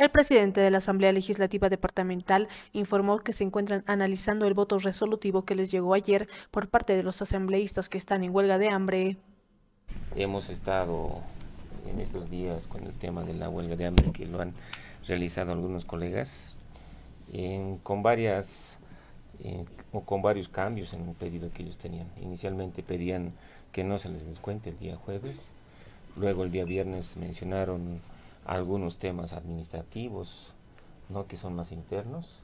El presidente de la Asamblea Legislativa Departamental informó que se encuentran analizando el voto resolutivo que les llegó ayer por parte de los asambleístas que están en huelga de hambre. Hemos estado en estos días con el tema de la huelga de hambre que lo han realizado algunos colegas con varias eh, o con varios cambios en un pedido que ellos tenían. Inicialmente pedían que no se les descuente el día jueves, luego el día viernes mencionaron algunos temas administrativos, ¿no? que son más internos.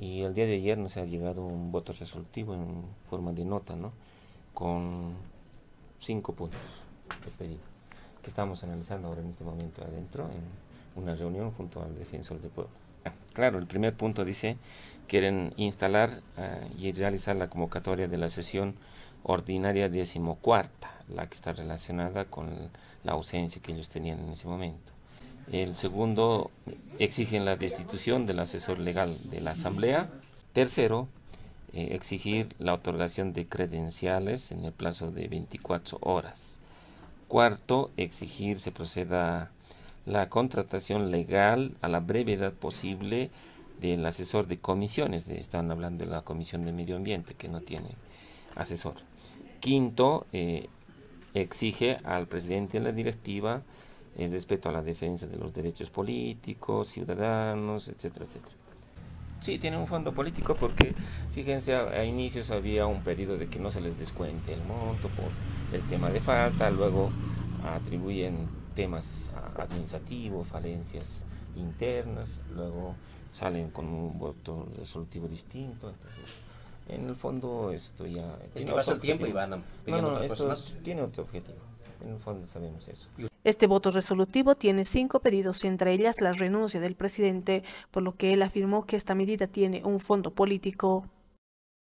Y el día de ayer nos ha llegado un voto resolutivo en forma de nota, ¿no? con cinco puntos de pedido, que estamos analizando ahora en este momento adentro en una reunión junto al defensor del pueblo. Ah, claro, el primer punto dice, quieren instalar ah, y realizar la convocatoria de la sesión ordinaria decimocuarta, la que está relacionada con la ausencia que ellos tenían en ese momento. El segundo, exigen la destitución del asesor legal de la Asamblea. Tercero, eh, exigir la otorgación de credenciales en el plazo de 24 horas. Cuarto, exigir se proceda la contratación legal a la brevedad posible del asesor de comisiones. De, estaban hablando de la Comisión de Medio Ambiente, que no tiene asesor. Quinto, eh, exige al presidente de la directiva es respecto a la defensa de los derechos políticos, ciudadanos, etcétera, etcétera. Sí, tiene un fondo político porque, fíjense, a, inicios había un pedido de que no se les descuente el monto por el tema de falta, luego atribuyen temas administrativos, falencias internas, luego salen con un voto resolutivo distinto, entonces en el fondo esto ya... Es que pasa el tiempo y van a No, no, esto tiene otro objetivo, en el fondo sabemos eso. Este voto resolutivo tiene cinco pedidos, entre ellas la renuncia del presidente, por lo que él afirmó que esta medida tiene un fondo político.